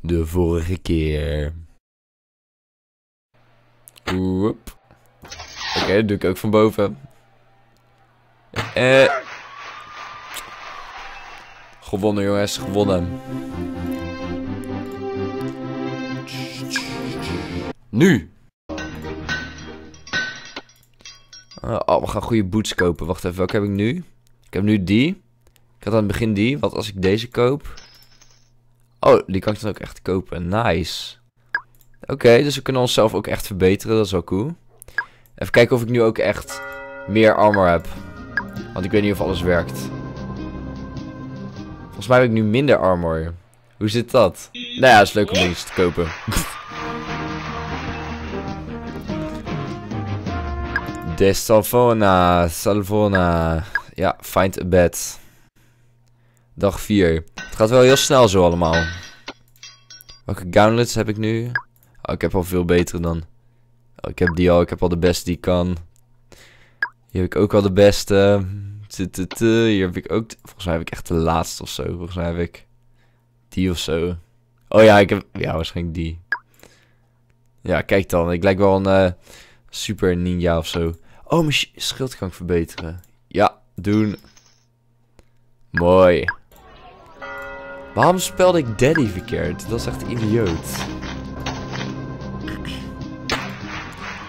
de vorige keer. Oké, dat doe ik ook van boven. Eh. Gewonnen jongens, gewonnen. Nu! Uh, oh, we gaan goede boots kopen. Wacht even, welke heb ik nu? Ik heb nu die. Ik had aan het begin die. Wat als ik deze koop? Oh, die kan ik dan ook echt kopen. Nice. Oké, dus we kunnen onszelf ook echt verbeteren. Dat is wel cool. Even kijken of ik nu ook echt meer armor heb. Want ik weet niet of alles werkt. Volgens mij heb ik nu minder armor. Hoe zit dat? Nou ja, is leuk om iets te kopen. De Salvona, Salvona. Ja, find a bed. Dag 4. Het gaat wel heel snel zo allemaal. Welke gauntlets heb ik nu? Oh, ik heb al veel betere dan. Oh, ik heb die al, ik heb al de beste die kan. Hier heb ik ook al de beste. Hier heb ik ook... Volgens mij heb ik echt de laatste of zo. Volgens mij heb ik die of zo. Oh ja, ik heb... Ja, waarschijnlijk die. Ja, kijk dan. Ik lijk wel een uh, super ninja of zo. Oh, mijn schild kan ik verbeteren. Ja, doen. Mooi. Waarom spelde ik daddy verkeerd? Dat is echt idioot.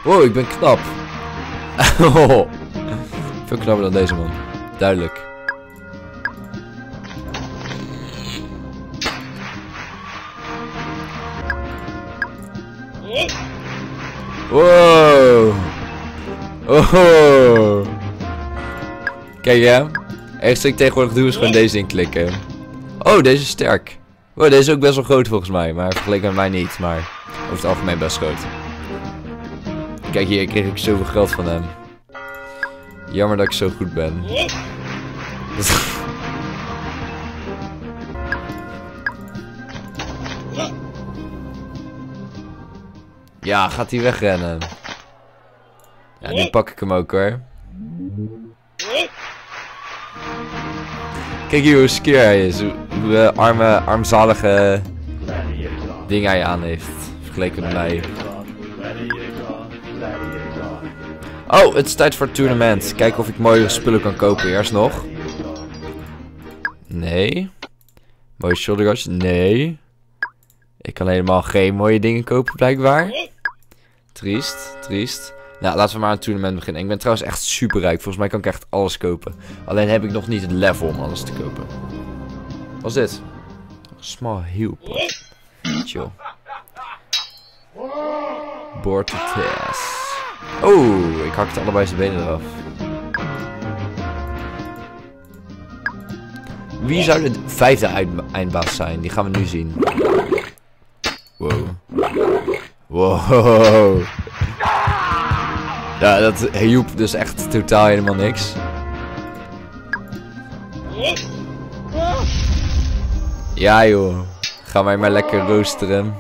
Wow, ik ben knap. Veel knapper dan deze man. Duidelijk. Wow. Oh. Kijk ja. Eerst wat ik tegenwoordig doe is gewoon deze inklikken. Oh, deze is sterk. Wow, deze is ook best wel groot volgens mij. Maar vergeleken met mij niet. Maar over het algemeen best groot. Kijk hier, kreeg ik zoveel geld van hem. Jammer dat ik zo goed ben. ja, gaat hij wegrennen. Ja, nu pak ik hem ook hoor. Kijk hier hoe skeer hij is. Arme, armzalige dingen hij aan heeft. Vergeleken met mij. Oh, het is tijd voor het tournament. Kijken of ik mooie spullen kan kopen. Eerst nog. Nee. Mooie shoulder Nee. Ik kan helemaal geen mooie dingen kopen, blijkbaar. Triest, triest. Nou, laten we maar het tournament beginnen. Ik ben trouwens echt super rijk. Volgens mij kan ik echt alles kopen. Alleen heb ik nog niet het level om alles te kopen. Wat is dit? Small heel Chill. Board to test. Oh, ik hakte allebei zijn benen eraf. Wie zou de vijfde eindbaas zijn? Die gaan we nu zien. Wow. Wow. Ja, dat hielp dus echt totaal helemaal niks. Ja joh. Ga mij maar lekker roosteren.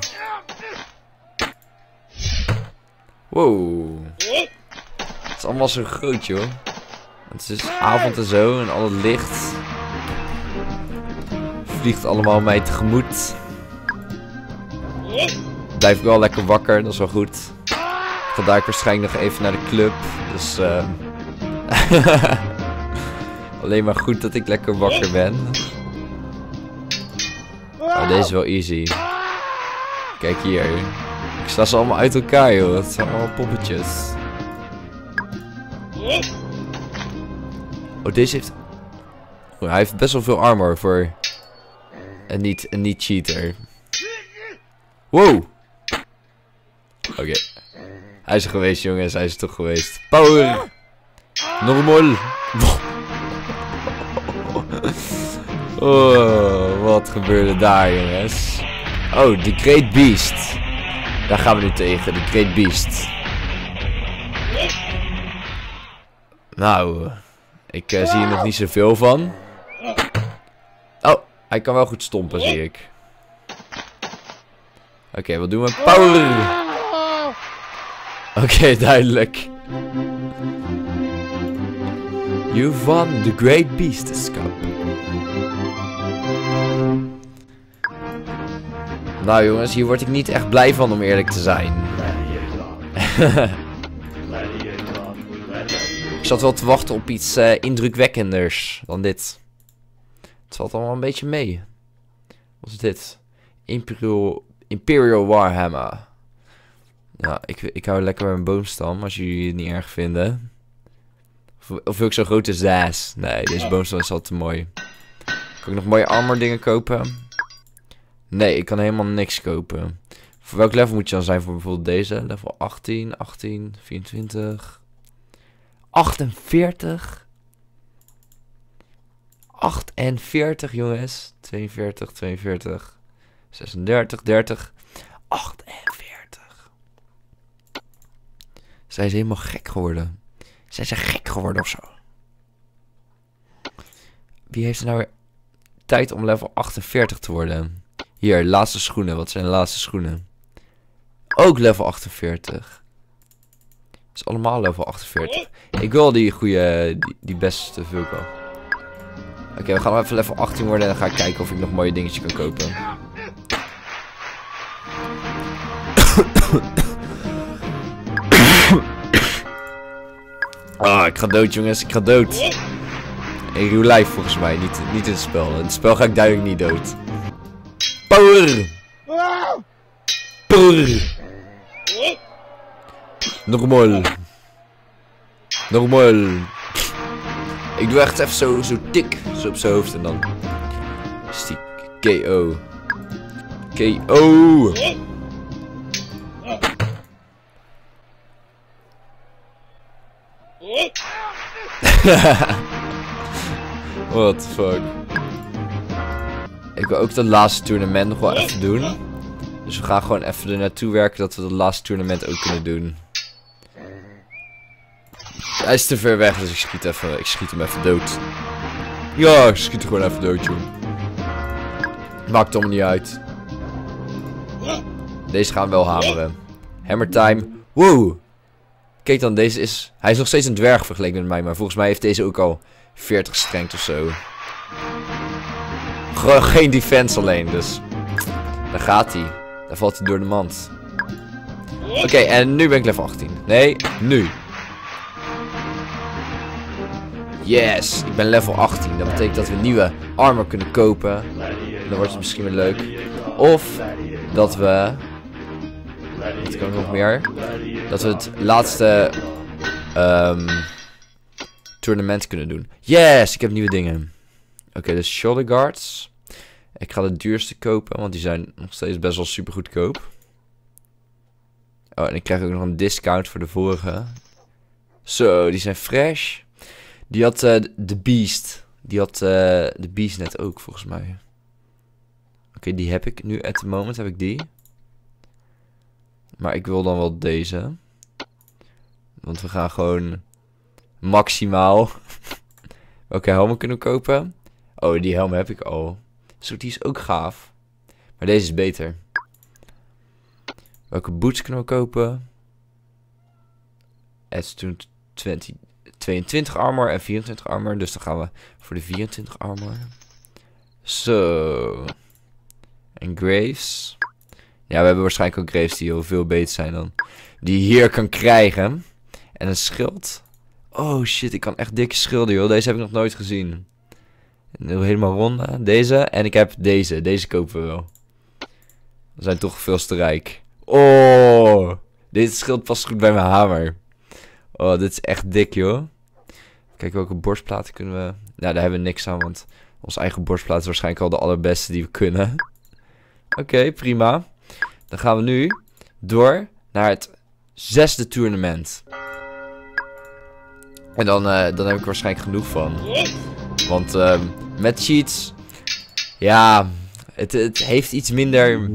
Wow. Het is allemaal zo groot joh. Het is avond en zo en al het licht vliegt allemaal mij tegemoet. Blijf ik wel lekker wakker, dat is wel goed. Ga waarschijnlijk nog even naar de club. Dus uh... alleen maar goed dat ik lekker wakker ben. Oh, deze is wel easy. Kijk hier. Ik sta ze allemaal uit elkaar joh. Het zijn allemaal poppetjes. Oh, deze heeft... Oh, hij heeft best wel veel armor voor een niet, een niet cheater. Wow! Oké. Hij is er geweest, jongens. Hij is er toch geweest. Power! Normal! Oh, wat gebeurde daar, jongens? Oh, de Great Beast. Daar gaan we nu tegen, de Great Beast. Nou, ik uh, zie er nog niet zoveel van. Oh, hij kan wel goed stompen, zie ik. Oké, wat doen we? Power! Oké, duidelijk. You've won the Great Beasts Cup. Nou jongens, hier word ik niet echt blij van om eerlijk te zijn. ik zat wel te wachten op iets uh, indrukwekkenders dan dit. Het valt allemaal een beetje mee. Wat is dit? Imperial, Imperial Warhammer. Ja, ik, ik hou lekker bij mijn boomstam, als jullie het niet erg vinden. Of, of wil ik zo'n grote zaas? Nee, deze boomstam is al te mooi. Kan ik nog mooie armor dingen kopen? Nee, ik kan helemaal niks kopen. Voor welk level moet je dan zijn voor bijvoorbeeld deze? Level 18, 18, 24... 48? 48 jongens. 42, 42, 36, 30, 48. Zijn ze helemaal gek geworden? Zijn ze gek geworden of zo? Wie heeft er nou weer tijd om level 48 te worden? Hier, laatste schoenen. Wat zijn de laatste schoenen? Ook level 48. is allemaal level 48. Ik wil die goede, die, die beste Vulko. Oké, we gaan even level 18 worden en dan ga ik kijken of ik nog mooie dingetjes kan kopen. Ah, ik ga dood jongens, ik ga dood. In real life volgens mij, niet, niet in het spel. In het spel ga ik duidelijk niet dood. Power! Power! Normaal. Normaal. Ik doe echt even zo, zo tik, zo op zijn hoofd en dan... Stiek, KO. KO! What the fuck. Ik wil ook dat laatste tournament nog wel even doen. Dus we gaan gewoon even er naartoe werken dat we dat laatste tournament ook kunnen doen. Hij is te ver weg, dus ik schiet, even, ik schiet hem even dood. Ja, ik schiet hem gewoon even dood, joh. Maakt allemaal niet uit. Deze gaan we wel hameren. Hammer time. Wow. Kijk dan, deze is... Hij is nog steeds een dwerg vergeleken met mij, maar volgens mij heeft deze ook al 40 strength of zo. Gewoon geen defense alleen, dus... Daar gaat hij. Daar valt hij door de mand. Oké, en nu ben ik level 18. Nee, nu. Yes, ik ben level 18. Dat betekent dat we nieuwe armor kunnen kopen. Dan wordt het misschien weer leuk. Of dat we... Wat kan ik nog meer? Dat we het laatste... Um, tournament kunnen doen. Yes, ik heb nieuwe dingen. Oké, dus shoulder guards. Ik ga de duurste kopen, want die zijn nog steeds best wel super goedkoop. Oh, en ik krijg ook nog een discount voor de vorige. Zo, die zijn fresh. Die had uh, de Beast. Die had uh, de Beast net ook, volgens mij. Oké, die heb ik. Nu, at the moment, heb ik die. Maar ik wil dan wel deze. Want we gaan gewoon maximaal. Welke helmen kunnen kopen? Oh, die helm heb ik al. Zo, die is ook gaaf. Maar deze is beter. Welke boots kunnen we kopen? Adds 20, 22 armor en 24 armor. Dus dan gaan we voor de 24 armor. Zo. En Graves. Ja, we hebben waarschijnlijk ook Graves die heel veel beter zijn dan die hier kan krijgen. En een schild. Oh shit, ik kan echt dikke schilden joh. Deze heb ik nog nooit gezien. Helemaal ronde. Deze. En ik heb deze. Deze kopen we wel. We zijn toch veel te rijk. Oh. Dit schild past goed bij mijn hamer. Oh, dit is echt dik, joh. Kijk, welke borstplaten kunnen we... Nou, daar hebben we niks aan, want onze eigen borstplaat is waarschijnlijk al de allerbeste die we kunnen. Oké, prima. Dan gaan we nu door naar het zesde tournament. En dan, uh, dan heb ik waarschijnlijk genoeg van. Want uh, met cheats... Ja, het, het heeft iets minder...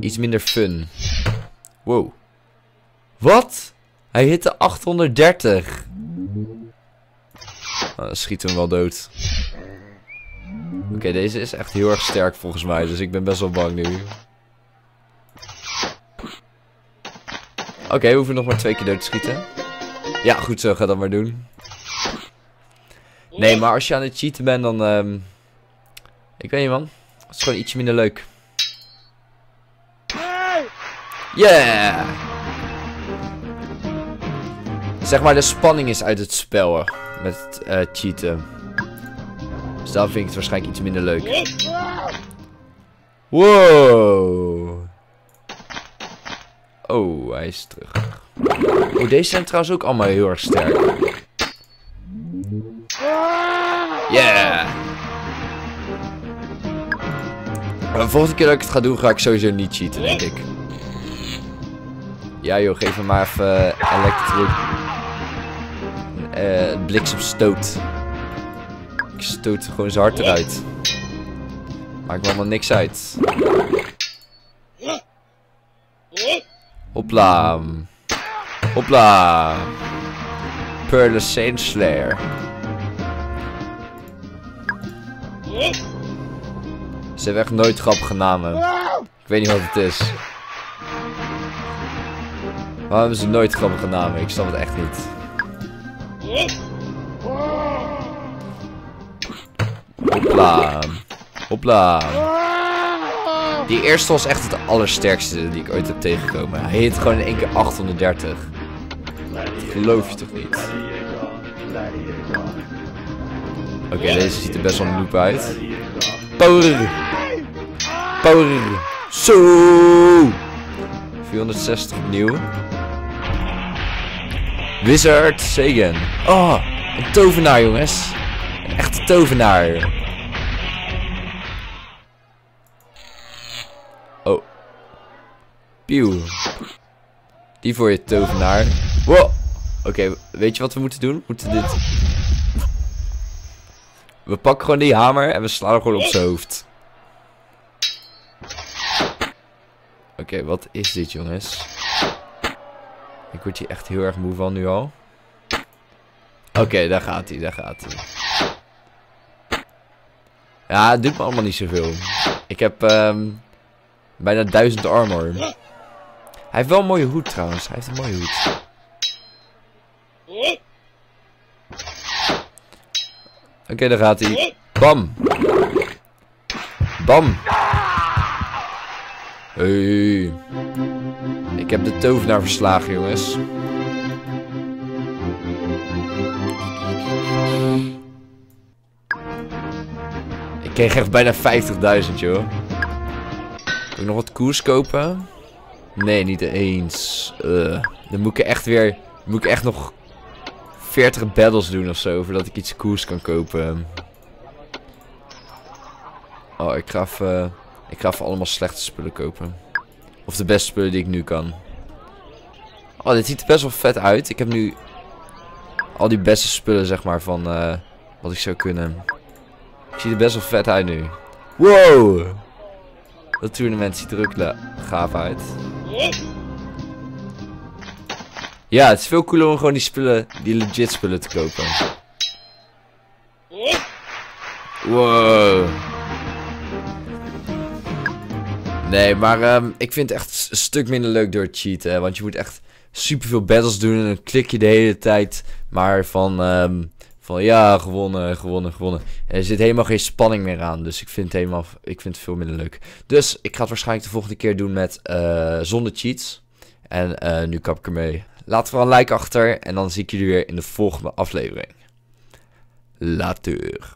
Iets minder fun. Wow. Wat? Hij hitte 830. Oh, dan schiet hem wel dood. Oké, deze is echt heel erg sterk volgens mij. Dus ik ben best wel bang nu. Oké, we hoeven nog maar twee keer dood te schieten. Ja, goed zo. Ga dat maar doen. Nee, maar als je aan het cheaten bent, dan... Um, ik weet niet, man. Het is gewoon ietsje minder leuk. Yeah! Zeg maar, de spanning is uit het spel met uh, cheaten. Dus dan vind ik het waarschijnlijk iets minder leuk. Wow! Oh, hij is terug. Oh, deze zijn trouwens ook allemaal heel erg sterk. Volgende keer dat ik het ga doen, ga ik sowieso niet cheaten, denk ik. Ja joh, geef hem maar even uh, elektro... Uh, bliksemstoot. Ik stoot gewoon zo hard eruit. Maakt me allemaal niks uit. Hopla. Hopla. Pearl Saint Slayer. Ze hebben echt nooit grappige namen. Ik weet niet wat het is. Waarom hebben ze nooit grappige namen? Ik snap het echt niet. Hopla. Hopla. Die eerste was echt het allersterkste die ik ooit heb tegengekomen. Hij hit gewoon in één keer 830. Dat geloof je toch niet? Oké, deze ziet er best wel noob uit. Power! Power! Zo! 460 opnieuw. Wizard Sagan. Oh, een tovenaar jongens. Een echte tovenaar. Oh. Pieuw. Die voor je tovenaar. Wow. Oké, weet je wat we moeten doen? We moeten dit... We pakken gewoon die hamer en we slaan hem gewoon op zijn hoofd. Oké, wat is dit jongens? Ik word hier echt heel erg moe van nu al. Oké, daar gaat hij, daar gaat hij. Ja, het doet me allemaal niet zoveel. Ik heb um, bijna duizend armor. Hij heeft wel een mooie hoed trouwens. Hij heeft een mooie hoed. Oké, daar gaat hij. Bam. Bam. Hey. Ik heb de tovenaar verslagen, jongens. Ik kreeg echt bijna 50.000, joh. Kan ik nog wat koers kopen? Nee, niet eens. Uh, dan moet ik echt weer... Moet ik echt nog 40 battles doen of zo, voordat ik iets koers kan kopen. Oh, ik ga even... Ik ga even allemaal slechte spullen kopen. Of de beste spullen die ik nu kan. Oh, dit ziet er best wel vet uit. Ik heb nu al die beste spullen, zeg maar, van uh, wat ik zou kunnen. Ik zie er best wel vet uit nu. Wow! Dat toernooi ziet er ook gaaf uit. Ja, het is veel cooler om gewoon die spullen, die legit spullen te kopen. Wow. Nee, maar um, ik vind het echt een stuk minder leuk door het cheaten. Want je moet echt superveel battles doen en dan klik je de hele tijd maar van, um, van ja, gewonnen, gewonnen, gewonnen. er zit helemaal geen spanning meer aan, dus ik vind het, helemaal, ik vind het veel minder leuk. Dus ik ga het waarschijnlijk de volgende keer doen met uh, zonder cheats. En uh, nu kap ik ermee. Laat wel een like achter en dan zie ik jullie weer in de volgende aflevering. Later.